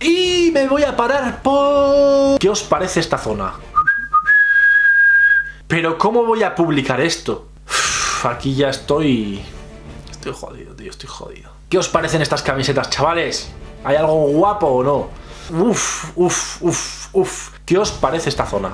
Y me voy a parar por... ¿Qué os parece esta zona? Pero ¿cómo voy a publicar esto? Aquí ya estoy... Estoy jodido, tío, estoy jodido. ¿Qué os parecen estas camisetas, chavales? ¿Hay algo guapo o no? Uf, uf, uf, uf. ¿Qué os parece esta zona?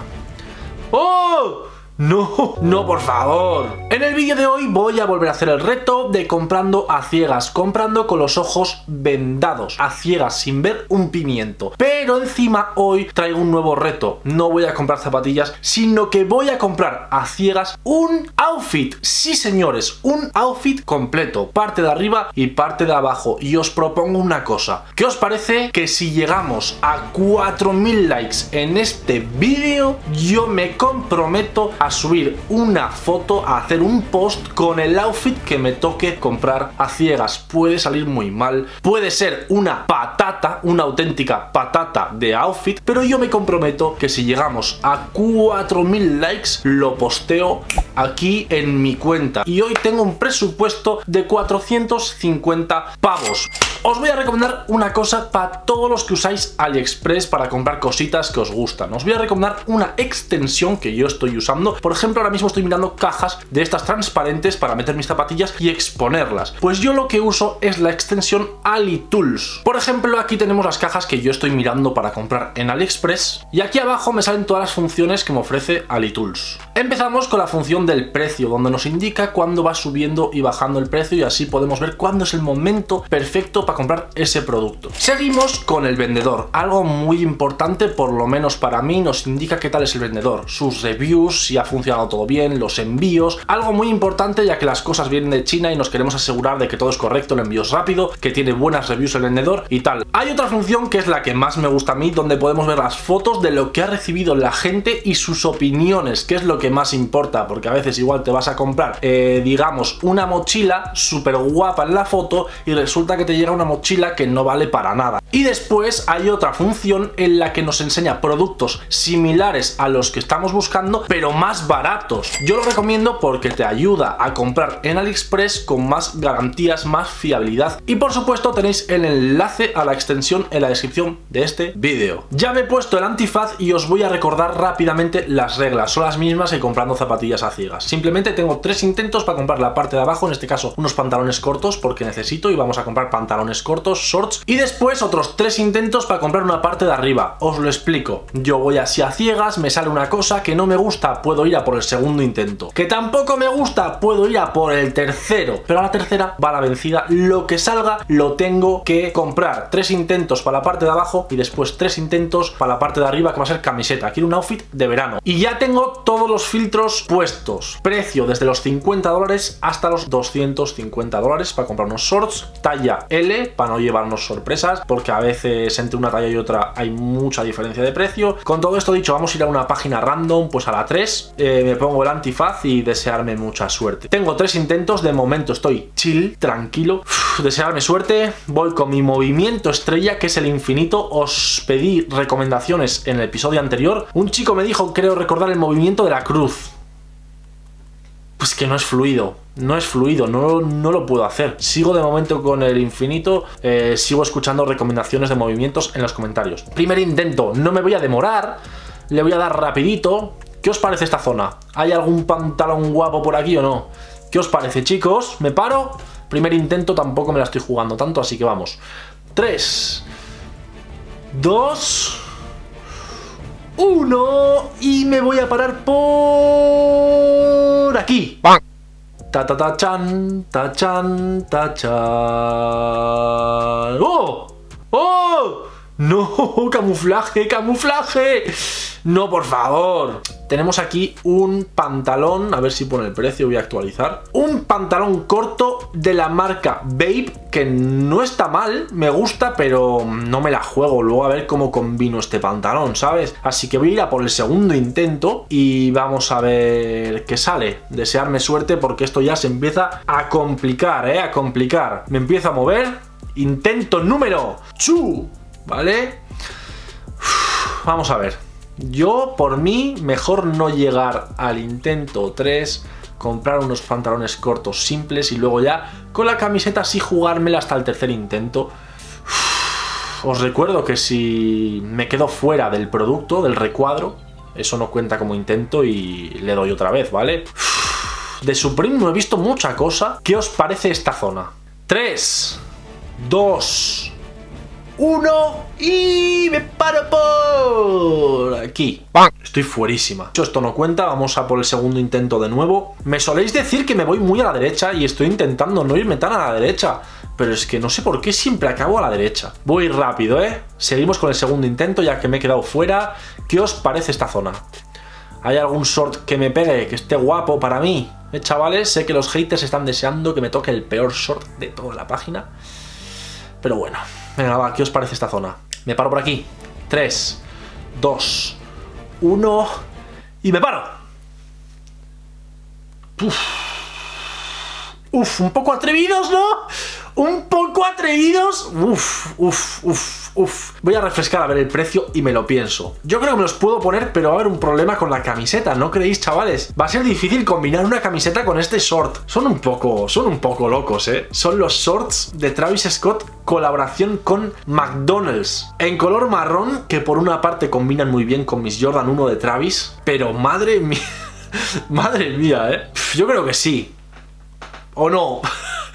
¡Oh! No, no, por favor. En el vídeo de hoy voy a volver a hacer el reto de comprando a ciegas, comprando con los ojos vendados, a ciegas, sin ver un pimiento. Pero encima hoy traigo un nuevo reto. No voy a comprar zapatillas, sino que voy a comprar a ciegas un outfit. Sí, señores, un outfit completo, parte de arriba y parte de abajo. Y os propongo una cosa. ¿Qué os parece que si llegamos a 4000 likes en este vídeo, yo me comprometo a subir una foto, a hacer un post con el outfit que me toque comprar a ciegas. Puede salir muy mal, puede ser una patata, una auténtica patata de outfit, pero yo me comprometo que si llegamos a 4000 likes, lo posteo aquí en mi cuenta. Y hoy tengo un presupuesto de 450 pavos. Os voy a recomendar una cosa para todos los que usáis AliExpress para comprar cositas que os gustan. Os voy a recomendar una extensión que yo estoy usando. Por ejemplo, ahora mismo estoy mirando cajas de estas transparentes para meter mis zapatillas y exponerlas. Pues yo lo que uso es la extensión AliTools. Por ejemplo, aquí tenemos las cajas que yo estoy mirando para comprar en AliExpress y aquí abajo me salen todas las funciones que me ofrece AliTools. Empezamos con la función del precio, donde nos indica cuándo va subiendo y bajando el precio y así podemos ver cuándo es el momento perfecto para comprar ese producto. Seguimos con el vendedor, algo muy importante, por lo menos para mí, nos indica qué tal es el vendedor, sus reviews, si ha funcionado todo bien, los envíos, algo muy importante ya que las cosas vienen de China y nos queremos asegurar de que todo es correcto, el envío es rápido, que tiene buenas reviews el vendedor y tal. Hay otra función que es la que más me gusta a mí, donde podemos ver las fotos de lo que ha recibido la gente y sus opiniones, que es lo que más importa, porque a veces igual te vas a comprar, eh, digamos, una mochila súper guapa en la foto y resulta que te llega una mochila que no vale para nada. Y después hay otra función en la que nos enseña productos similares a los que estamos buscando, pero más baratos. Yo lo recomiendo porque te ayuda a comprar en AliExpress con más garantías, más fiabilidad. Y por supuesto tenéis el enlace a la extensión en la descripción de este vídeo. Ya me he puesto el antifaz y os voy a recordar rápidamente las reglas. Son las mismas que comprando zapatillas a ciegas. Simplemente tengo tres intentos para comprar la parte de abajo, en este caso unos pantalones cortos porque necesito y vamos a comprar pantalones cortos, shorts. Y después otros tres intentos para comprar una parte de arriba. Os lo explico. Yo voy así a ciegas, me sale una cosa que no me gusta, puedo ir a por el segundo intento. Que tampoco me gusta, puedo ir a por el tercero. Pero a la tercera va la vencida. Lo que salga lo tengo que comprar. Tres intentos para la parte de abajo y después tres intentos para la parte de arriba que va a ser camiseta. Quiero un outfit de verano. Y ya tengo todos los filtros puestos. Precio desde los 50 dólares hasta los 250 dólares para comprar unos shorts. Talla L para no llevarnos sorpresas porque a veces entre una talla y otra hay mucha diferencia de precio. Con todo esto dicho, vamos a ir a una página random, pues a la 3. Eh, me pongo el antifaz y desearme mucha suerte. Tengo tres intentos, de momento estoy chill, tranquilo. Desearme suerte. Voy con mi movimiento estrella que es el infinito. Os pedí recomendaciones en el episodio anterior. Un chico me dijo, creo recordar el movimiento de la cruz. Pues que no es fluido, no es fluido, no, no lo puedo hacer. Sigo de momento con el infinito, eh, sigo escuchando recomendaciones de movimientos en los comentarios. Primer intento, no me voy a demorar, le voy a dar rapidito. ¿Qué os parece esta zona? ¿Hay algún pantalón guapo por aquí o no? ¿Qué os parece, chicos? ¿Me paro? Primer intento, tampoco me la estoy jugando tanto, así que vamos. 3, 2, 1 y me voy a parar por aquí. Ta ta ta chan, ta chan, ta chan. ¡Oh! ¡Oh! ¡No! ¡Camuflaje! ¡Camuflaje! No, por favor. Tenemos aquí un pantalón, a ver si pone el precio, voy a actualizar. Un pantalón corto de la marca Babe, que no está mal, me gusta, pero no me la juego. Luego a ver cómo combino este pantalón, ¿sabes? Así que voy a ir a por el segundo intento y vamos a ver qué sale. Desearme suerte porque esto ya se empieza a complicar, ¿eh? A complicar. Me empiezo a mover. Intento número 2, ¿vale? Vamos a ver. Yo, por mí, mejor no llegar al intento 3, comprar unos pantalones cortos simples y luego ya con la camiseta sí jugármela hasta el tercer intento. os recuerdo que si me quedo fuera del producto, del recuadro, eso no cuenta como intento y le doy otra vez, ¿vale? De Supreme no he visto mucha cosa. ¿Qué os parece esta zona? 3, 2, 1 y me paro por aquí. Estoy fuerísima. Esto no cuenta, vamos a por el segundo intento de nuevo. Me soléis decir que me voy muy a la derecha y estoy intentando no irme tan a la derecha. Pero es que no sé por qué siempre acabo a la derecha. Voy rápido, ¿eh? Seguimos con el segundo intento ya que me he quedado fuera. ¿Qué os parece esta zona? ¿Hay algún short que me pegue, que esté guapo para mí? ¿Eh, chavales? Sé que los haters están deseando que me toque el peor short de toda la página. Pero bueno, venga, va, ¿qué os parece esta zona? Me paro por aquí. 3, 2, 1 y me paro. Uf. Uf, un poco atrevidos, ¿no? Un poco atrevidos. Uf, uf, uf, uf. Voy a refrescar a ver el precio y me lo pienso. Yo creo que me los puedo poner, pero va a haber un problema con la camiseta, ¿no creéis, chavales? Va a ser difícil combinar una camiseta con este short. Son un poco, son un poco locos, ¿eh? Son los shorts de Travis Scott colaboración con McDonald's. En color marrón, que por una parte combinan muy bien con mis Jordan 1 de Travis, pero madre mía... madre mía, ¿eh? Yo creo que sí. ¿O no?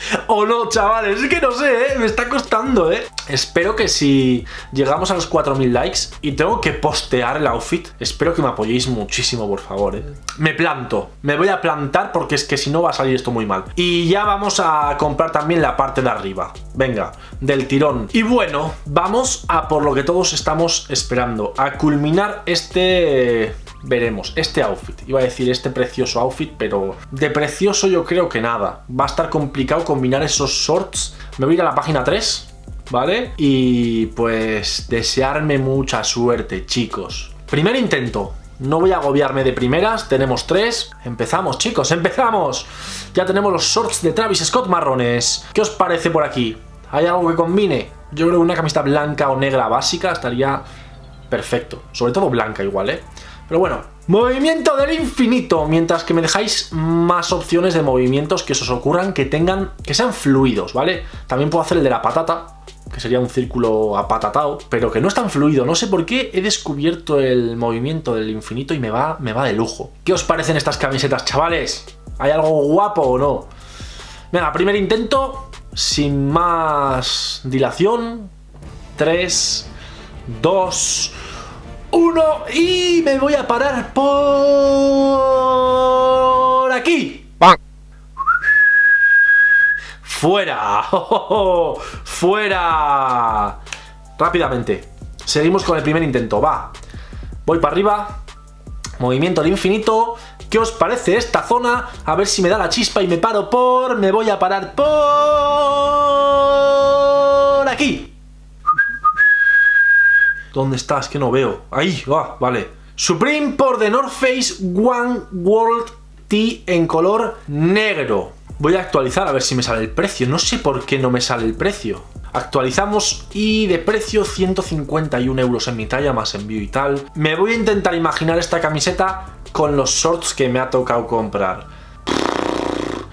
¿O no, chavales? Es que no sé, ¿eh? Me está costando, ¿eh? Espero que si llegamos a los 4.000 likes y tengo que postear el outfit, espero que me apoyéis muchísimo, por favor, ¿eh? Me planto. Me voy a plantar porque es que si no va a salir esto muy mal. Y ya vamos a comprar también la parte de arriba. Venga, del tirón. Y bueno, vamos a por lo que todos estamos esperando. A culminar este veremos. Este outfit, iba a decir este precioso outfit, pero de precioso yo creo que nada. Va a estar complicado combinar esos shorts. Me voy a ir a la página 3, ¿vale? Y pues desearme mucha suerte, chicos. Primer intento. No voy a agobiarme de primeras, tenemos tres. Empezamos, chicos, empezamos. Ya tenemos los shorts de Travis Scott marrones. ¿Qué os parece por aquí? ¿Hay algo que combine? Yo creo que una camiseta blanca o negra básica estaría perfecto. Sobre todo blanca igual, ¿eh? Pero bueno, movimiento del infinito, mientras que me dejáis más opciones de movimientos que os ocurran que tengan, que sean fluidos, ¿vale? También puedo hacer el de la patata, que sería un círculo apatatado, pero que no es tan fluido. No sé por qué he descubierto el movimiento del infinito y me va, me va de lujo. ¿Qué os parecen estas camisetas, chavales? ¿Hay algo guapo o no? Venga, primer intento, sin más dilación. 3, 2, uno y me voy a parar por aquí. ¡Fuera! ¡Fuera! Rápidamente. Seguimos con el primer intento. Va. Voy para arriba. Movimiento al infinito. ¿Qué os parece esta zona? A ver si me da la chispa y me paro por... Me voy a parar por... Aquí. ¿Dónde estás? Que no veo. Ahí, va, vale. Supreme por The North Face One World T en color negro. Voy a actualizar a ver si me sale el precio. No sé por qué no me sale el precio. Actualizamos y de precio 151 euros en mi talla, más envío y tal. Me voy a intentar imaginar esta camiseta con los shorts que me ha tocado comprar.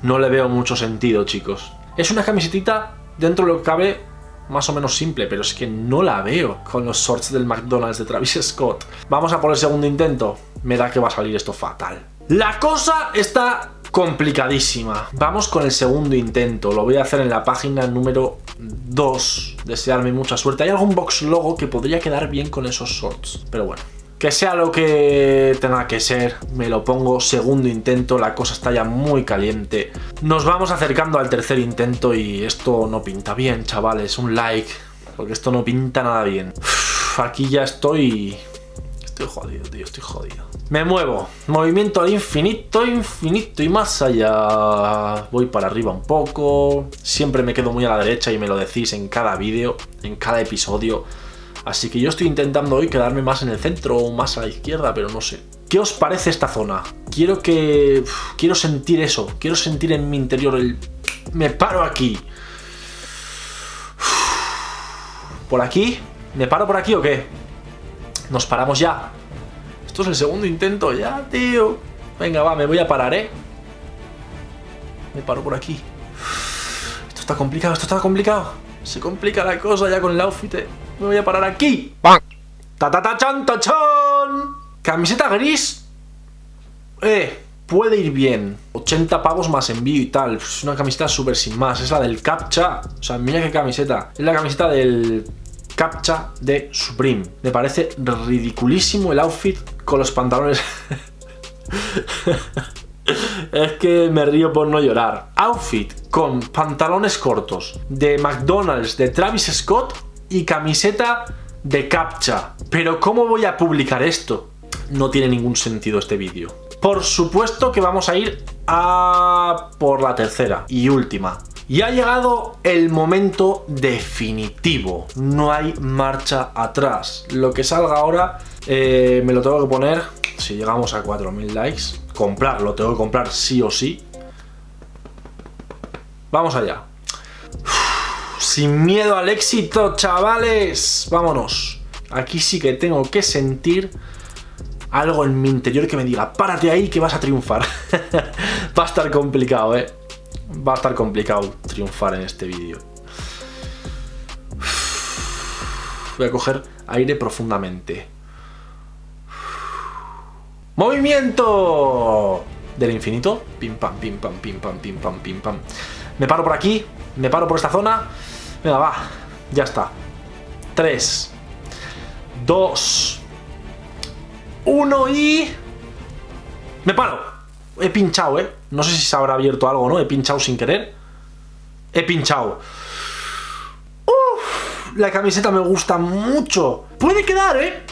No le veo mucho sentido, chicos. Es una camisetita, dentro de lo que cabe, más o menos simple, pero es que no la veo con los shorts del McDonald's de Travis Scott. Vamos a por el segundo intento. Me da que va a salir esto fatal. La cosa está complicadísima. Vamos con el segundo intento. Lo voy a hacer en la página número 2. Desearme mucha suerte. Hay algún box logo que podría quedar bien con esos shorts. Pero bueno, que sea lo que tenga que ser, me lo pongo segundo intento, la cosa está ya muy caliente. Nos vamos acercando al tercer intento y esto no pinta bien, chavales, un like, porque esto no pinta nada bien. aquí ya estoy... Estoy jodido, tío, estoy jodido. Me muevo, movimiento al infinito, infinito y más allá. Voy para arriba un poco, siempre me quedo muy a la derecha y me lo decís en cada vídeo, en cada episodio. Así que yo estoy intentando hoy quedarme más en el centro o más a la izquierda, pero no sé. ¿Qué os parece esta zona? Quiero que... quiero sentir eso. Quiero sentir en mi interior el... Me paro aquí. ¿Por aquí? ¿Me paro por aquí o qué? Nos paramos ya. Esto es el segundo intento ya, tío. Venga, va, me voy a parar, ¿eh? Me paro por aquí. Esto está complicado, esto está complicado. Se complica la cosa ya con el outfit. Me voy a parar aquí. Ta ta ta chan ta chan. Camiseta gris. Eh, puede ir bien. 80 pavos más envío y tal. Es una camiseta súper sin más. Es la del Captcha. O sea, mira qué camiseta. Es la camiseta del Captcha de Supreme. Me parece ridiculísimo el outfit con los pantalones. es que me río por no llorar. Outfit con pantalones cortos de McDonald's de Travis Scott y camiseta de Captcha. Pero ¿cómo voy a publicar esto? No tiene ningún sentido este vídeo. Por supuesto que vamos a ir a por la tercera y última. Y ha llegado el momento definitivo. No hay marcha atrás. Lo que salga ahora eh, me lo tengo que poner. Si llegamos a 4.000 likes, comprar, lo tengo que comprar sí o sí. Vamos allá. Sin miedo al éxito, chavales. Vámonos. Aquí sí que tengo que sentir algo en mi interior que me diga, párate ahí que vas a triunfar. Va a estar complicado, ¿eh? Va a estar complicado triunfar en este vídeo. Voy a coger aire profundamente. ¡Movimiento! Del infinito. Pim pam, pim pam, pim pam, pim pam, pim pam. Me paro por aquí, me paro por esta zona. Venga, va. Ya está. 3, 2, 1 y... Me paro. He pinchado, ¿eh? No sé si se habrá abierto algo no. He pinchado sin querer. He pinchado. Uf, la camiseta me gusta mucho. Puede quedar, ¿eh?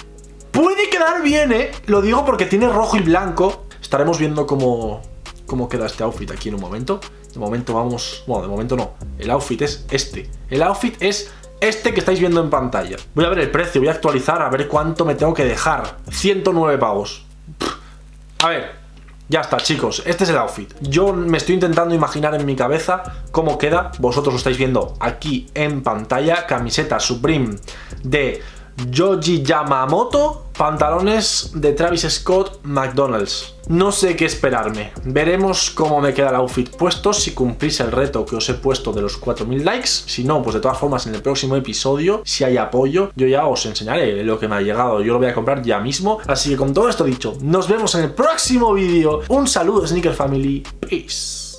Puede quedar bien, ¿eh? Lo digo porque tiene rojo y blanco. Estaremos viendo cómo, cómo queda este outfit aquí en un momento. De momento vamos... Bueno, de momento no. El outfit es este. El outfit es este que estáis viendo en pantalla. Voy a ver el precio, voy a actualizar a ver cuánto me tengo que dejar. 109 pavos. A ver, ya está, chicos. Este es el outfit. Yo me estoy intentando imaginar en mi cabeza cómo queda. Vosotros lo estáis viendo aquí en pantalla. Camiseta Supreme de Yoji Yamamoto, pantalones de Travis Scott McDonald's. No sé qué esperarme. Veremos cómo me queda el outfit puesto, si cumplís el reto que os he puesto de los 4000 likes. Si no, pues de todas formas en el próximo episodio, si hay apoyo, yo ya os enseñaré lo que me ha llegado. Yo lo voy a comprar ya mismo. Así que con todo esto dicho, nos vemos en el próximo vídeo. Un saludo, Sneaker Family. Peace.